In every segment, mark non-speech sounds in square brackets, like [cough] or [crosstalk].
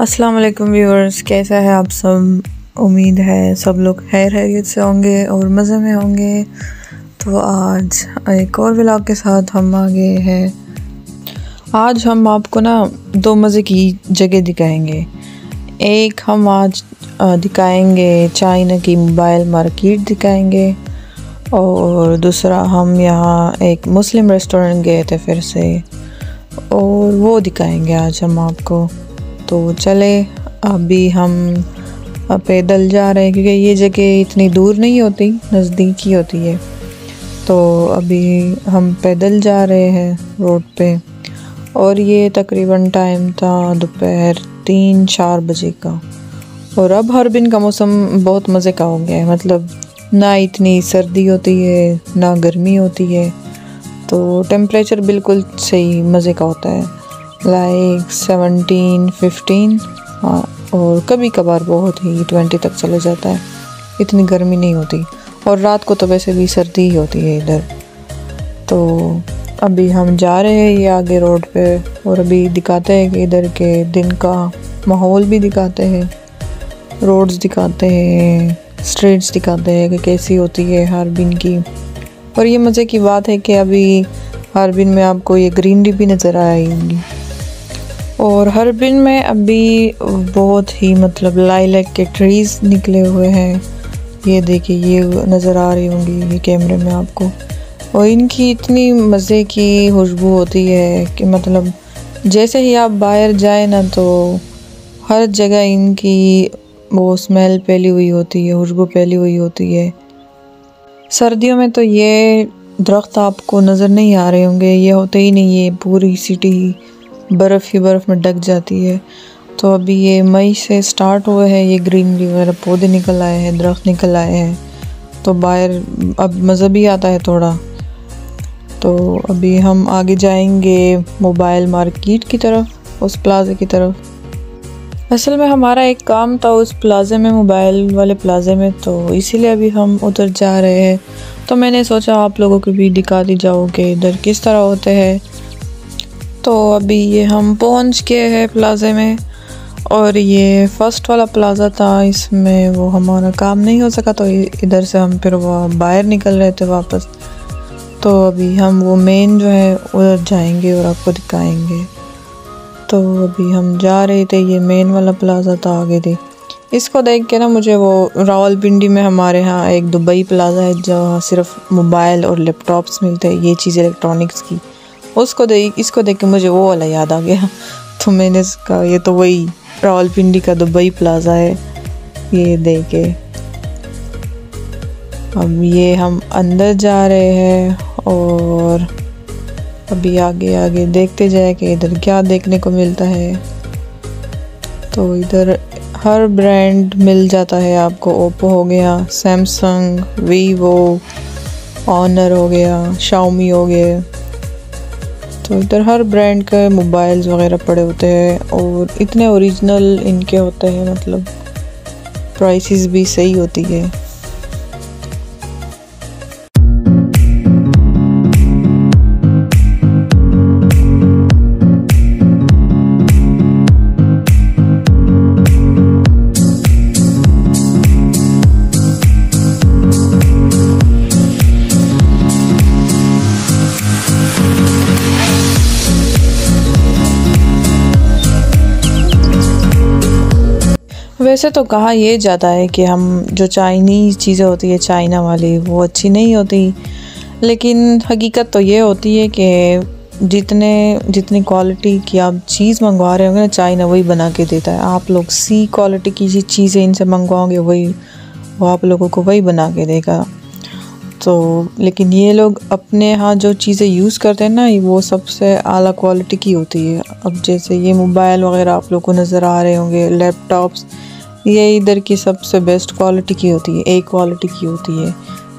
अस्सलाम वालेकुम व्यूअर्स कैसा है आप सब? उम्मीद है सब लोग खैर हैरियत से होंगे और मज़े में होंगे। तो आज एक और व्लॉग के साथ हम आ गए हैं। आज हम आपको ना दो मज़े की जगह दिखाएँगे। एक हम आज दिखाएँगे चाइना की मोबाइल मार्केट दिखाएँगे और दूसरा हम यहाँ एक मुस्लिम रेस्टोरेंट गए थे फिर से। और वो दिखाएँगे आज हम आपको। तो चले, अभी हम पैदल जा रहे हैं, क्योंकि ये जगह इतनी दूर नहीं होती, नज़दीक ही होती है। तो अभी हम पैदल जा रहे हैं रोड पे, और ये तकरीबन टाइम था दोपहर तीन चार बजे का। और अब हर दिन का मौसम बहुत मज़े का हो गया है मतलब ना इतनी सर्दी होती है, ना गर्मी होती है तो टेम्परेचर बिल्कुल सही मज़े का होता है। लाइक सेवनटीन फिफ्टीन और कभी कभार बहुत ही ट्वेंटी तक चले जाता है। इतनी गर्मी नहीं होती, और रात को तो वैसे भी सर्दी ही होती है इधर। तो अभी हम जा रहे हैं ये आगे रोड पे, और अभी दिखाते हैं कि इधर के दिन का माहौल भी दिखाते हैं। रोड्स दिखाते हैं स्ट्रीट्स दिखाते हैं कि कैसी होती है हर बिन की। और ये मज़े की बात है कि अभी हर बिन में आपको ये ग्रीनरी भी नज़र आएगी। और हर बिन में अभी बहुत ही मतलब लाइलैक के ट्रीज़ निकले हुए हैं। ये देखिए, ये नज़र आ रही होंगी ये कैमरे में आपको। और इनकी इतनी मज़े की खुशबू होती है कि मतलब जैसे ही आप बाहर जाए ना तो हर जगह इनकी वो स्मेल फैली हुई होती है, खुशबू फैली हुई होती है। सर्दियों में तो ये दरख्त आपको नज़र नहीं आ रहे होंगे, ये होते ही नहीं है पूरी सिटी बर्फ़ ही बर्फ़ में ढक जाती है। तो अभी ये मई से स्टार्ट हुए हैं, ये ग्रीनरी वगैरह पौधे निकल आए हैं, दरख्त निकल आए हैं। तो बाहर, अब मज़ा भी आता है थोड़ा। तो अभी हम आगे जाएँगे मोबाइल मार्केट की तरफ़, उस प्लाजे की तरफ़। असल में हमारा एक काम था उस प्लाजे में मोबाइल वाले प्लाजे में तो इसीलिए अभी हम उधर जा रहे हैं। तो मैंने सोचा आप लोगों को भी दिखा दी जाओ कि इधर किस तरह होते हैं। तो अभी ये हम पहुँच गए हैं प्लाज़े में और ये फ़र्स्ट वाला प्लाज़ा था, इसमें वो हमारा काम नहीं हो सका तो इधर से हम फिर वो बाहर निकल रहे थे वापस। तो अभी हम वो मेन जो है, उधर जाएँगे और आपको दिखाएँगे। तो अभी हम जा रहे थे, ये मेन वाला प्लाज़ा था आगे थी इसको देख के ना मुझे वो रावलपिंडी में हमारे यहाँ एक दुबई प्लाज़ा है, जहाँ सिर्फ़ मोबाइल और लैपटॉप्स मिलते हैं, ये चीज़ इलेक्ट्रॉनिक्स की। उसको देख इसको देख के मुझे वो वाला याद आ गया। [laughs] तो मैंने कहा ये तो वही रावलपिंडी का दुबई प्लाज़ा है, ये देखे। अब ये हम अंदर जा रहे हैं और अभी आगे आगे देखते जाए कि इधर क्या देखने को मिलता है। तो इधर हर ब्रांड मिल जाता है आपको, ओप्पो हो गया, सैमसंग, वीवो, ऑनर हो गया, शाओमी हो गया। तो इधर हर ब्रांड के मोबाइल्स वगैरह पड़े होते हैं और इतने ओरिजिनल इनके होते हैं मतलब प्राइसेस भी सही होती है। वैसे तो कहा ये जाता है कि हम जो चाइनीज़ चीज़ें होती है, चाइना वाली, वो अच्छी नहीं होती। लेकिन हकीकत तो ये होती है कि जितने, जितनी क्वालिटी की आप चीज़ मंगवा रहे होंगे ना, चाइना वही बना के देता है। आप लोग सी क्वालिटी की जी चीज़ें इनसे मंगवाओगे, वही, वो आप लोगों को वही बना के देगा। तो लेकिन ये लोग अपने यहाँ जो चीज़ें यूज़ करते हैं ना, वो सबसे आला क्वालिटी की होती है। अब जैसे ये मोबाइल वगैरह आप लोग को नज़र आ रहे होंगे लैपटॉप्स ये इधर की सबसे बेस्ट क्वालिटी की होती है ए क्वालिटी की होती है।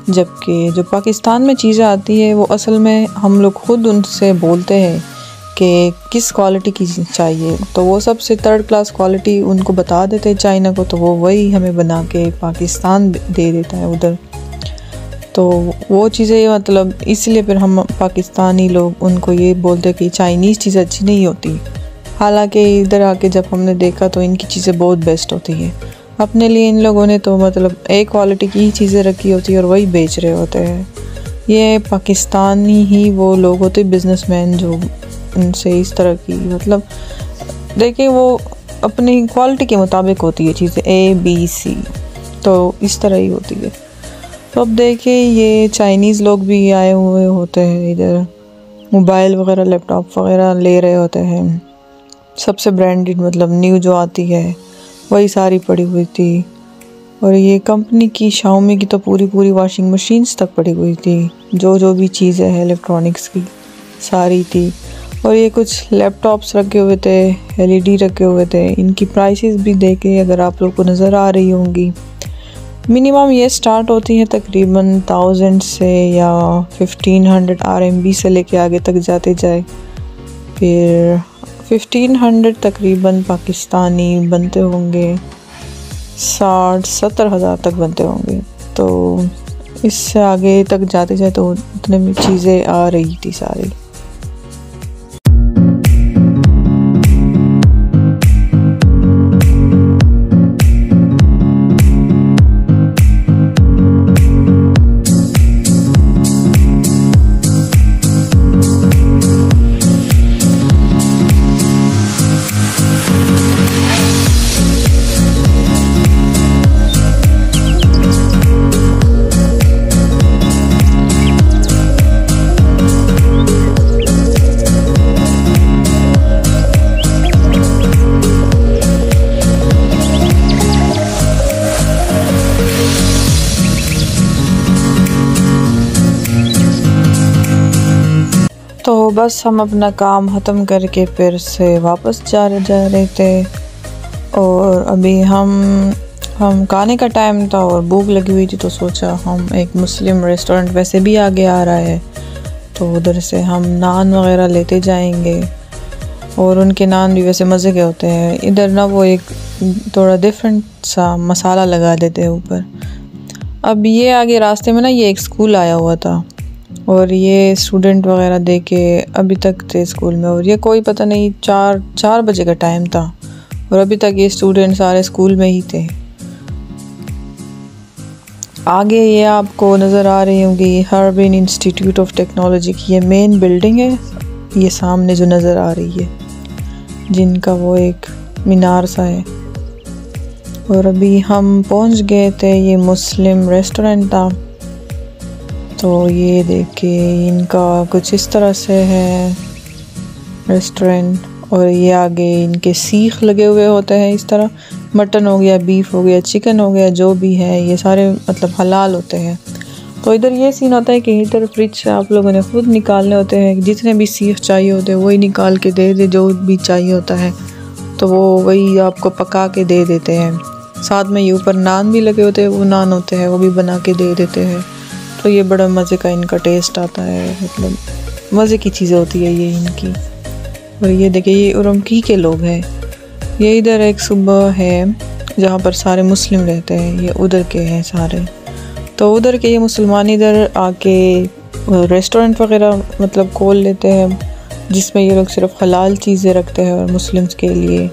जबकि जो पाकिस्तान में चीज़ें आती है, वो असल में हम लोग खुद उनसे बोलते हैं कि किस क्वालिटी की चाहिए। तो वो सबसे थर्ड क्लास क्वालिटी उनको बता देते हैं चाइना को तो वो वही हमें बना के पाकिस्तान दे देता है उधर। तो वो चीज़ें मतलब इसलिए फिर हम पाकिस्तानी लोग उनको ये बोलते कि चाइनीज़ चीज़ अच्छी नहीं होती। हालाँकि इधर आके जब हमने देखा तो इनकी चीज़ें बहुत बेस्ट होती हैं। अपने लिए इन लोगों ने तो मतलब एक क्वालिटी की ही चीज़ें रखी होती है और वही बेच रहे होते हैं। ये पाकिस्तानी ही वो लोग होते बिजनेसमैन जो उनसे इस तरह की मतलब देखिए वो अपनी क्वालिटी के मुताबिक होती है चीज़ें ए बी सी तो इस तरह ही होती है। तो अब देखिए ये चाइनीज़ लोग भी आए हुए होते हैं इधर मोबाइल वगैरह लैपटॉप वगैरह ले रहे होते हैं। सबसे ब्रांडेड मतलब न्यू जो आती है, वही सारी पड़ी हुई थी। और ये कंपनी की शाओमी की तो पूरी पूरी वॉशिंग मशीन्स तक पड़ी हुई थी। जो जो भी चीज़ें हैं इलेक्ट्रॉनिक्स की, सारी थी। और ये कुछ लैपटॉप्स रखे हुए थे एलईडी रखे हुए थे। इनकी प्राइसेस भी देखे, अगर आप लोग को नज़र आ रही होंगी। मिनिमम ये स्टार्ट होती हैं तकरीबन थाउज़ेंड से या फिफ्टीन हंड्रेड आर से लेके आगे तक जाते जाए। फिर फिफ्टीन हंड्रेड तकरीबन पाकिस्तानी बनते होंगे। साठ, सत्तर हज़ार तक बनते होंगे। तो इससे आगे तक जाते जाए तो उतने में चीज़ें आ रही थी सारी। तो बस हम अपना काम ख़त्म करके फिर से वापस जा रहे जा रहे थे। और अभी हम हम खाने का टाइम था और भूख लगी हुई थी तो सोचा हम एक मुस्लिम रेस्टोरेंट वैसे भी आगे आ रहा है। तो उधर से हम नान वगैरह लेते जाएँगे। और उनके नान भी वैसे मज़े के होते हैं। इधर ना वो एक थोड़ा डिफरेंट सा मसाला लगा देते हैं ऊपर। अब ये आगे रास्ते में ना ये एक स्कूल आया हुआ था। और ये स्टूडेंट वगैरह दे के अभी तक थे स्कूल में और ये कोई पता नहीं चार चार बजे का टाइम था और अभी तक ये स्टूडेंट सारे स्कूल में ही थे। आगे ये आपको नज़र आ रही होंगी हरबिन इंस्टीट्यूट ऑफ़ टेक्नोलॉजी की ये मेन बिल्डिंग है, ये सामने जो नज़र आ रही है, जिनका वो एक मीनार सा है। और अभी हम पहुँच गए थे, ये मुस्लिम रेस्टोरेंट था। तो ये देखिए, इनका कुछ इस तरह से है रेस्टोरेंट और ये आगे इनके सीख लगे हुए होते हैं इस तरह। मटन हो गया, बीफ हो गया, चिकन हो गया, जो भी है, ये सारे मतलब हलाल होते हैं। तो इधर ये सीन होता है कि इधर फ्रिज से आप लोगों ने खुद निकालने होते हैं जितने भी सीख चाहिए होते हैं, वही निकाल के दे दे, जो भी चाहिए होता है। तो वो वही आपको पका के दे देते हैं। साथ में ये ऊपर नान भी लगे होते हैं, वो नान होते हैं, वो भी बना के दे देते हैं। तो ये बड़ा मज़े का इनका टेस्ट आता है मतलब मज़े की चीज़ें होती है ये इनकी। और ये देखिए, ये उरमकी के लोग हैं। ये इधर एक सुबह है, जहाँ पर सारे मुस्लिम रहते हैं, ये उधर के हैं सारे। तो उधर के ये मुसलमान इधर आके रेस्टोरेंट वगैरह मतलब खोल लेते हैं, जिसमें ये लोग सिर्फ़ हलाल चीज़ें रखते हैं और मुस्लिम्स के लिए।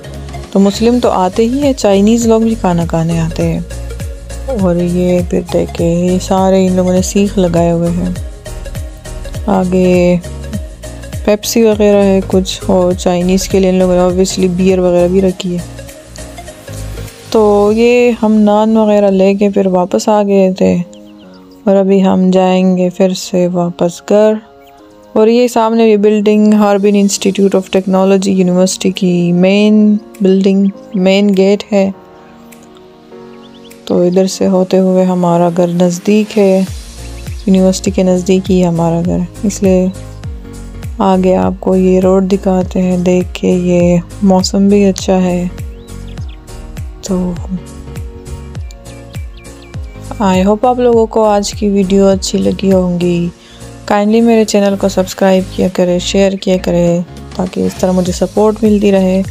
तो मुस्लिम तो आते ही हैं चाइनीज़ लोग भी खाना खाने आते हैं। और ये फिर देखे, ये सारे इन लोगों ने सीख लगाए हुए हैं। आगे पेप्सी वगैरह है कुछ, और चाइनीज़ के लिए इन लोगों ने ऑब्वियसली बियर वगैरह भी रखी है। तो ये हम नान वगैरह लेके फिर वापस आ गए थे, और अभी हम जाएँगे फिर से वापस घर। और ये सामने ये building Harbin institute of technology university की मेन बिल्डिंग मेन गेट है। तो इधर से होते हुए हमारा घर नज़दीक है। यूनिवर्सिटी के नज़दीक ही हमारा घर। इसलिए आगे आपको ये रोड दिखाते हैं। देख के ये मौसम भी अच्छा है। तो आई होप आप लोगों को आज की वीडियो अच्छी लगी होंगी। काइंडली मेरे चैनल को सब्सक्राइब किया करें शेयर किया करें, ताकि इस तरह मुझे सपोर्ट मिलती रहे।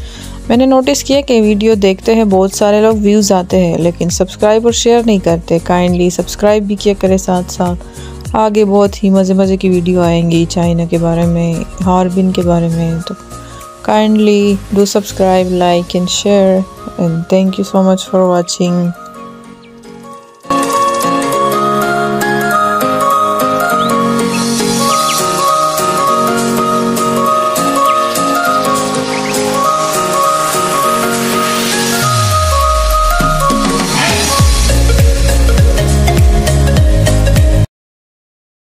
मैंने नोटिस किया कि वीडियो देखते हैं, बहुत सारे लोग व्यूज़ आते हैं, लेकिन सब्सक्राइब और शेयर नहीं करते। काइंडली सब्सक्राइब भी किया करें साथ साथ आगे बहुत ही मज़े मज़े की वीडियो आएँगी चाइना के बारे में हारबिन के बारे में तो kindly do subscribe like and share and thank you so much for watching